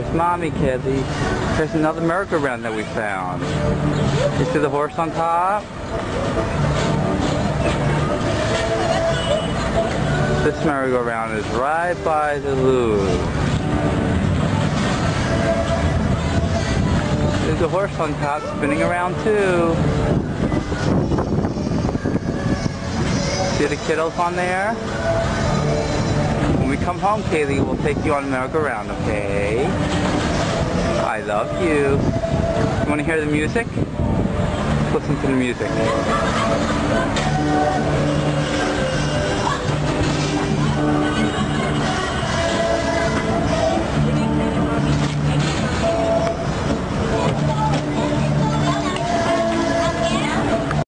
Mommy, Kaylee. There's another merry-go-round that we found. You see the horse on top? This merry-go-round is right by the Louvre. There's a horse on top spinning around too. See the kiddos on there? Come home, Kaylee, we'll take you on a merry-go-round, okay? I love you. You want to hear the music? Listen to the music.